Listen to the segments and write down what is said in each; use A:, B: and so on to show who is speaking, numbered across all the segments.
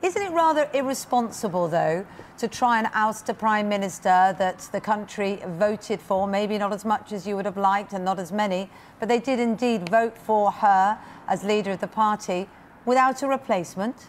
A: Isn't it rather irresponsible, though, to try and oust a Prime Minister that the country voted for? Maybe not as much as you would have liked and not as many, but they did indeed vote for her as leader of the party without a replacement?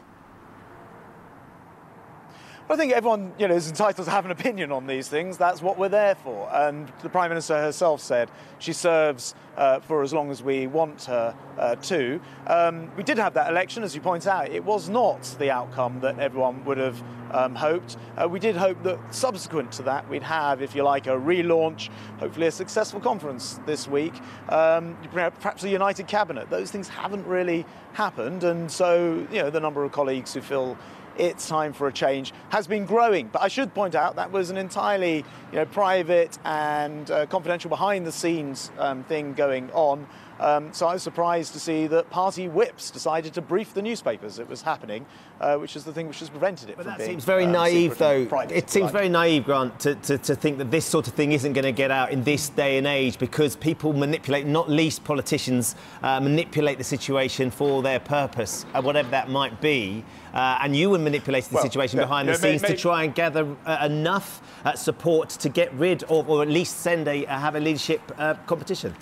B: I think everyone you know, is entitled to have an opinion on these things. That's what we're there for. And the Prime Minister herself said she serves uh, for as long as we want her uh, to. Um, we did have that election, as you point out. It was not the outcome that everyone would have um, hoped. Uh, we did hope that subsequent to that, we'd have, if you like, a relaunch, hopefully a successful conference this week, um, perhaps a united cabinet. Those things haven't really happened. And so, you know, the number of colleagues who feel it's time for a change has been growing. But I should point out that was an entirely you know, private and uh, confidential behind the scenes um, thing going on. Um, so I was surprised to see that party whips decided to brief the newspapers it was happening, uh, which is the thing which has prevented it
C: but
B: from
C: that
B: being.
C: seems very
B: uh,
C: naive, though.
B: Private,
C: it seems
B: right.
C: very naive, Grant, to, to, to think that this sort of thing isn't going to get out in this day and age because people manipulate, not least politicians, uh, manipulate the situation for their purpose, uh, whatever that might be. Uh, and you were manipulating the
B: Well,
C: situation
B: yeah,
C: behind
B: yeah,
C: the scenes
B: may-
C: to try and gather uh, enough uh, support to get rid of, or at least send a uh, have a leadership uh, competition.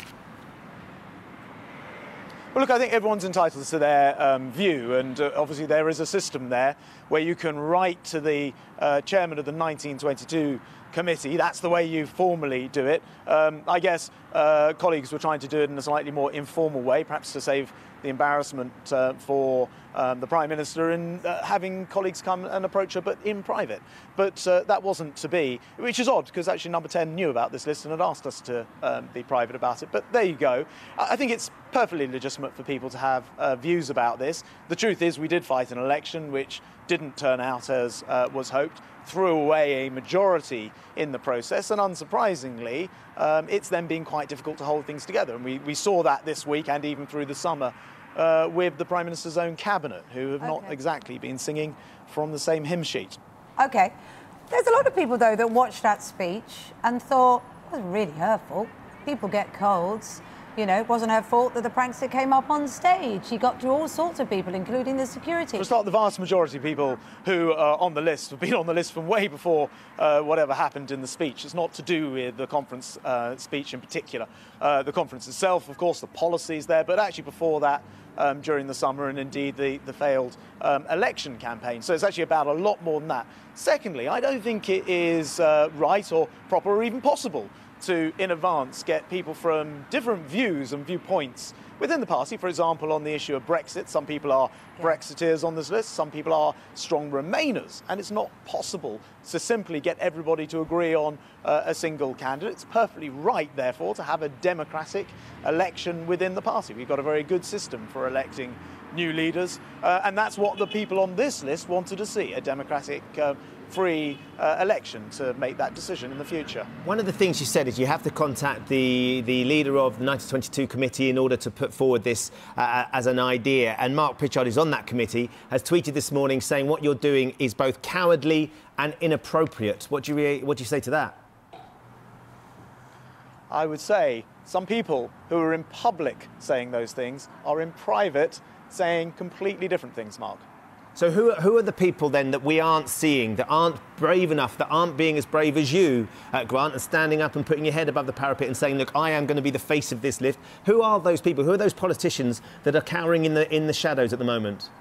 B: Well, look, I think everyone's entitled to their um, view, and uh, obviously there is a system there where you can write to the uh, chairman of the 1922 committee. That's the way you formally do it. Um, I guess uh, colleagues were trying to do it in a slightly more informal way, perhaps to save the embarrassment uh, for um, the Prime Minister in uh, having colleagues come and approach her, but in private. But uh, that wasn't to be, which is odd because actually number 10 knew about this list and had asked us to um, be private about it. But there you go. I I think it's perfectly legitimate for people to have uh, views about this. The truth is, we did fight an election which didn't turn out as uh, was hoped, threw away a majority in the process, and unsurprisingly, um, it's then been quite difficult to hold things together. And we, we saw that this week and even through the summer uh, with the Prime Minister's own cabinet, who have not exactly been singing from the same hymn sheet.
A: OK. There's a lot of people, though, that watched that speech and thought, it wasn't really her fault. People get colds. You know, it wasn't her fault that the prankster came up on stage. He got to all sorts of people, including the security.
B: It's start, the vast majority of people who are on the list have been on the list from way before uh, whatever happened in the speech. It's not to do with the conference uh, speech in particular. Uh, the conference itself, of course, the policies there, but actually before that, um, during the summer, and indeed the, the failed um, election campaign. So it's actually about a lot more than that. Secondly, I don't think it is uh, right or proper or even possible to, in advance, get people from different views and viewpoints within the party. For example, on the issue of Brexit, some people are Brexiteers on this list, some people are strong Remainers, and it's not possible to simply get everybody to agree on uh, a single candidate. It's perfectly right, therefore, to have a democratic election within the party. We've got a very good system for electing new leaders, uh, and that's what the people on this list wanted to see a democratic, uh, free uh, election to make that decision in the future.
C: One of the things you said is you have to contact the, the leader of the 1922 committee in order to put forward this uh, as an idea. And Mark Pritchard, who's on that committee, has tweeted this morning saying what you're doing is both cowardly and inappropriate. What do you, re- what do you say to that?
B: I would say some people who are in public saying those things are in private saying completely different things, Mark.
C: So who, who are the people then that we aren't seeing, that aren't brave enough, that aren't being as brave as you, uh, Grant, and standing up and putting your head above the parapet and saying, look, I am going to be the face of this lift? Who are those people? Who are those politicians that are cowering in the, in the shadows at the moment?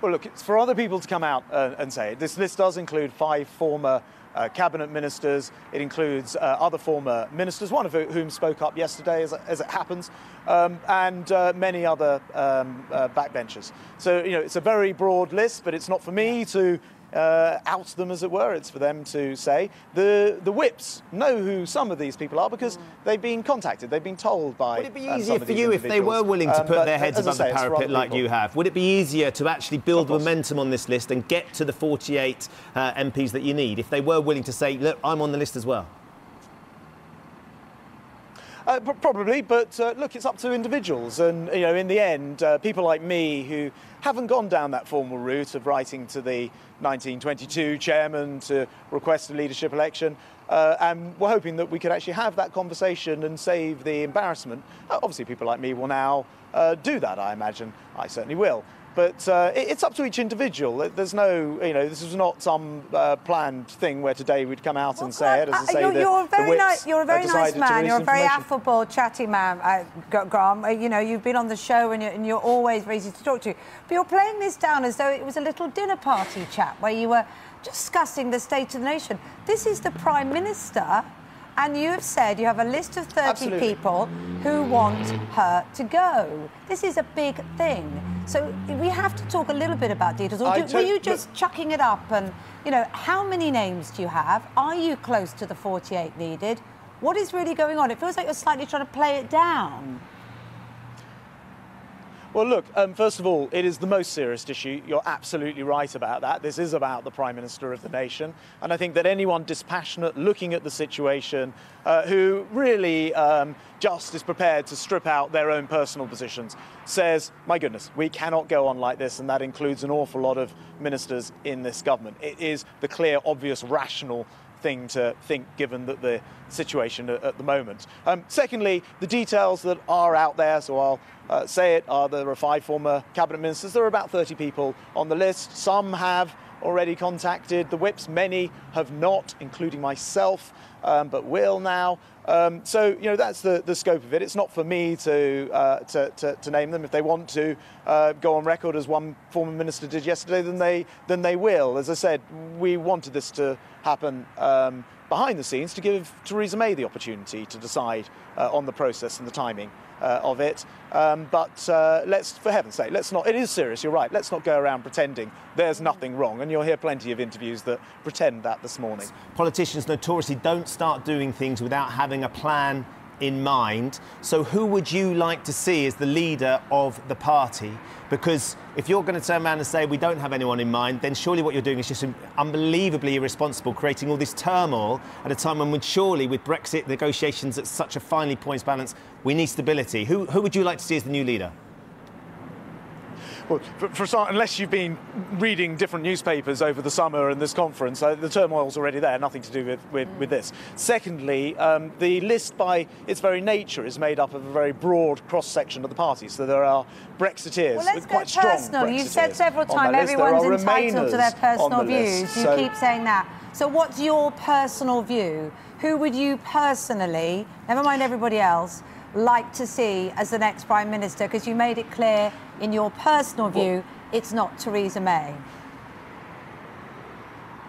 B: Well, look, it's for other people to come out uh, and say it. This list does include five former uh, cabinet ministers. It includes uh, other former ministers, one of whom spoke up yesterday, as, as it happens, um, and uh, many other um, uh, backbenchers. So, you know, it's a very broad list, but it's not for me to uh, out them, as it were. It's for them to say. The, the whips know who some of these people are because they've been contacted, they've been told by.
C: Would it be easier for you if they were willing to
B: Um,
C: put
B: but
C: their heads above
B: say,
C: the parapet like
B: people.
C: you have? Would it be easier to actually build momentum on this list and get to the 48 uh, MPs that you need if they were willing to say, look, I'm on the list as well?
B: Uh, probably, but uh, look, it's up to individuals, and you know, in the end, uh, people like me who haven't gone down that formal route of writing to the 1922 chairman to request a leadership election, uh, and we're hoping that we could actually have that conversation and save the embarrassment. Obviously, people like me will now uh, do that, I imagine. I certainly will. But uh, it, it's up to each individual. There's no, you know, this is not some uh, planned thing where today we'd come out and say it, as I
A: Uh,
B: say,
A: you're,
B: the,
A: you're a very
B: whips
A: nice. You're a very nice man. You're a very affable, chatty man, uh, Graham. Uh, you know, you've been on the show and you're, and you're always easy to talk to. But you're playing this down as though it was a little dinner party chat where you were discussing the state of the nation. This is the prime minister. And you have said you have a list of 30
B: Absolutely.
A: people who want her to go. This is a big thing. So we have to talk a little bit about details. Or do, were you
B: look-
A: just chucking it up? And, you know, how many names do you have? Are you close to the 48 needed? What is really going on? It feels like you're slightly trying to play it down.
B: Well, look, um, first of all, it is the most serious issue. You're absolutely right about that. This is about the Prime Minister of the nation. And I think that anyone dispassionate looking at the situation, uh, who really um, just is prepared to strip out their own personal positions, says, my goodness, we cannot go on like this. And that includes an awful lot of ministers in this government. It is the clear, obvious, rational thing to think given that the situation at, the moment. Um, secondly, the details that are out there, so I'll uh, say it, are there are five former cabinet ministers. There are about 30 people on the list. Some have already contacted the whips, many have not, including myself, um, but will now. Um, so, you know, that's the, the scope of it. It's not for me to, uh, to, to, to name them. If they want to uh, go on record as one former minister did yesterday, then they, then they will. As I said, we wanted this to happen um, behind the scenes to give Theresa May the opportunity to decide uh, on the process and the timing uh, of it. Um, but uh, let's, for heaven's sake, let's not, it is serious, you're right, let's not go around pretending there's nothing wrong. And you'll hear plenty of interviews that pretend that this morning.
C: Politicians notoriously don't start doing things without having a plan in mind. So, who would you like to see as the leader of the party? Because if you're going to turn around and say we don't have anyone in mind, then surely what you're doing is just unbelievably irresponsible, creating all this turmoil at a time when, surely, with Brexit negotiations at such a finely poised balance, we need stability. Who, who would you like to see as the new leader?
B: Well, for, for start, unless you've been reading different newspapers over the summer and this conference, uh, the turmoil's already there, nothing to do with, with, with this. Secondly, um, the list by its very nature is made up of a very broad cross section of the party. So there are Brexiteers,
A: Well, let's go
B: quite strong
A: personal. You've said several times
B: list.
A: Everyone's entitled to their personal
B: the list.
A: views. You
B: So-
A: keep saying that. So, what's your personal view? Who would you personally, never mind everybody else, like to see as the next Prime Minister? Because you made it clear in your personal view it's not Theresa May.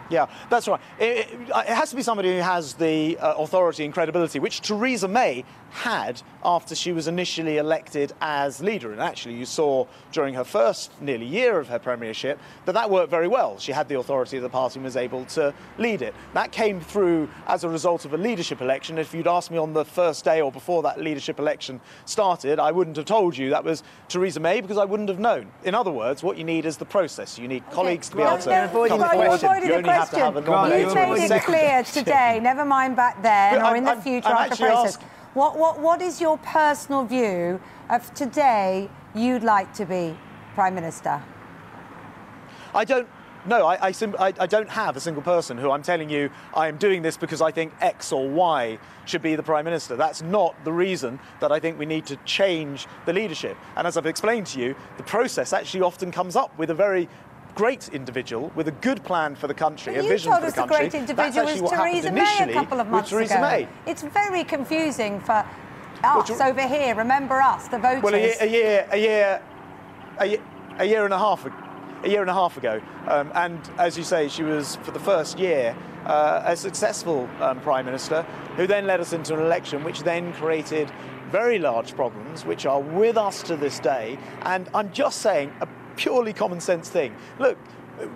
B: Yeah, that's right. It, it- it has to be somebody who has the uh, authority and credibility, which Theresa May had after she was initially elected as leader. And actually, you saw during her first nearly year of her premiership that that worked very well. She had the authority of the party and was able to lead it. That came through as a result of a leadership election. If you'd asked me on the first day or before that leadership election started, I wouldn't have told you that was Theresa May because I wouldn't have known. In other words, what you need is the process. You need colleagues to be able to
A: No, no,
C: avoiding the
A: you
C: question.
A: Avoided
B: you've to have a
A: question. You made it clear today, never mind back then
B: But
A: or in the
B: I'm-
A: future
B: I'm
A: after
B: actually
A: process.
B: ask-
A: What, what, what is your personal view of today you'd like to be Prime Minister?
B: I don't. No, I, I, I don't have a single person who I'm telling you I am doing this because I think X or Y should be the Prime Minister. That's not the reason that I think we need to change the leadership. And as I've explained to you, the process actually often comes up with a very great individual with a good plan for the country,
A: But
B: a vision for the country.
A: great
B: That's
A: individual
B: actually
A: was
B: what happened
A: Theresa May a couple of months ago.
B: May.
A: It's very confusing for us
B: Ther-
A: over here. Remember us, the voters.
B: Well, a year, a year, a year, a year, a year and a half, a year and a half ago, um, and as you say, she was for the first year uh, a successful um, prime minister, who then led us into an election, which then created very large problems, which are with us to this day. And I'm just saying a purely common sense thing. Look.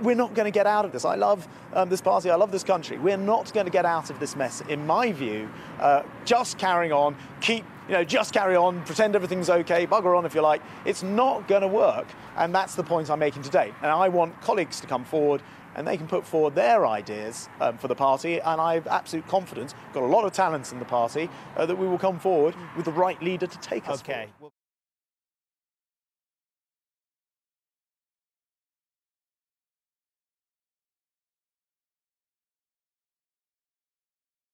B: We're not going to get out of this. I love um, this party. I love this country. We're not going to get out of this mess, in my view. Uh, just carrying on, keep you know, just carry on, pretend everything's okay, bugger on if you like. It's not going to work, and that's the point I'm making today. And I want colleagues to come forward and they can put forward their ideas um, for the party, and I have absolute confidence, got a lot of talents in the party, uh, that we will come forward with the right leader to take us
C: Okay.
B: forward.